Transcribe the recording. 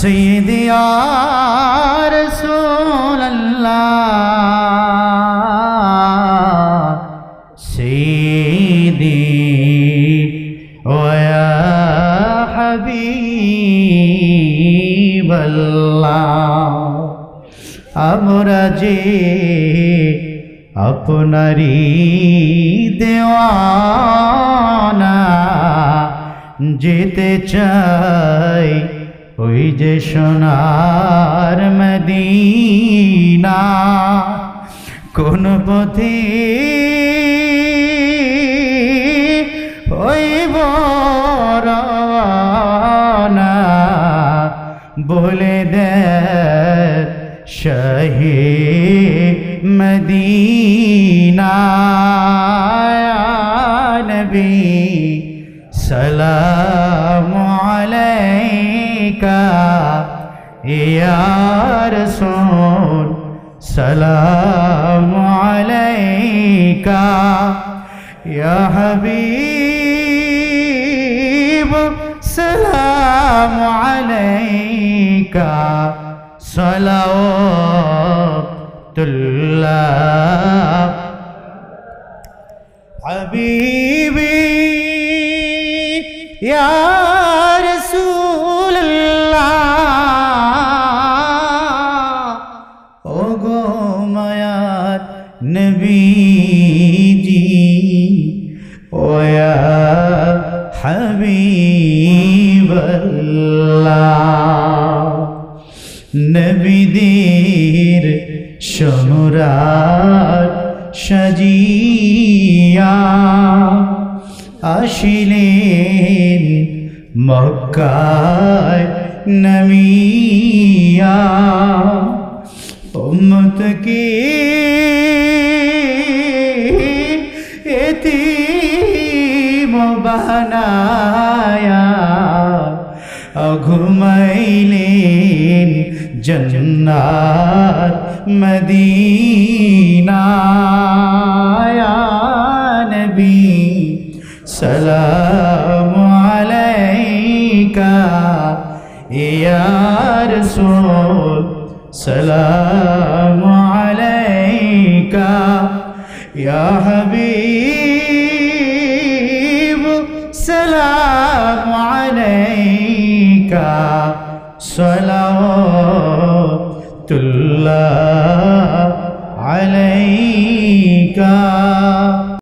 سيدي يا رسول الله سيدي ويا حبيب الله আমরা যে আপনারই দেওয়ানা যেতে চাই ওই যে সোনার মদিনা কোন পথে ওই বরানা বলে দে শাহে মদিনা নবী সালাম کا یا رسول سلام علیکہ یا حبیب سلام علیکہ صلوات اللہ. حبیبی یا নবীদের সম্রাট সাজিয়া আসিলেন মক্কায় নমিয়া। উম্মতকে এতিম বানায়া ঘুমাইলেন জন্নাত মদিনা নবী সালাম আলাইকা ইয়া রাসূল সালাম আলাইকা ইয়া হাবিব الله عليه